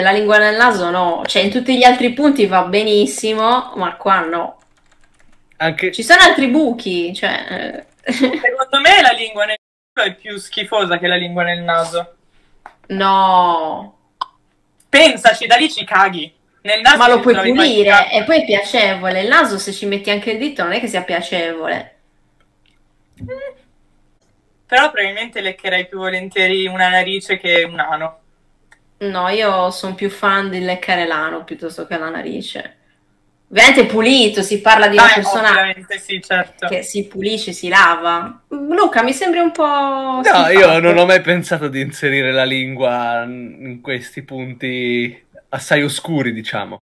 La lingua nel naso no, cioè in tutti gli altri punti va benissimo, ma qua no. Anche... Ci sono altri buchi, cioè... Eh. Secondo me la lingua nel culo è più schifosa che la lingua nel naso. No. Pensaci, da lì ci caghi. Nel naso ma lo puoi pulire e poi è piacevole. Il naso se ci metti anche il dito non è che sia piacevole. Però probabilmente leccherei più volentieri una narice che un ano. No, io sono più fan di leccare l'ano piuttosto che la narice. Ovviamente pulito, si parla di una ah, persona sì, certo. che si pulisce, si lava. Luca, mi sembri un po'... No, simpatico. io non ho mai pensato di inserire la lingua in questi punti assai oscuri, diciamo.